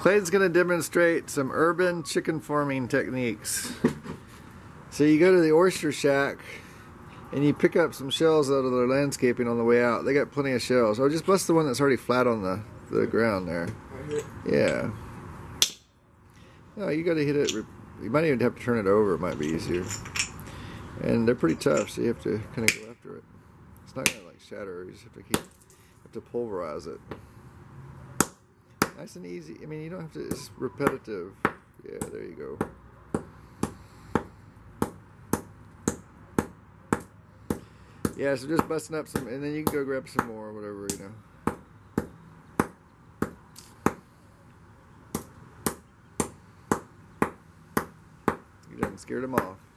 Clayton's going to demonstrate some urban chicken farming techniques. So you go to the oyster shack and you pick up some shells out of their landscaping on the way out. They got plenty of shells. Oh, just bust the one that's already flat on the, the ground there. Yeah. No, you got to hit it. You might even have to turn it over. It might be easier. And they're pretty tough, so you have to kind of go after it. It's not going to like shatter. You just have to keep, have to pulverize it. Nice and easy. I mean, you don't have to, it's repetitive. Yeah, there you go. Yeah, so just busting up some, and then you can go grab some more, whatever, you know. You done scared them off.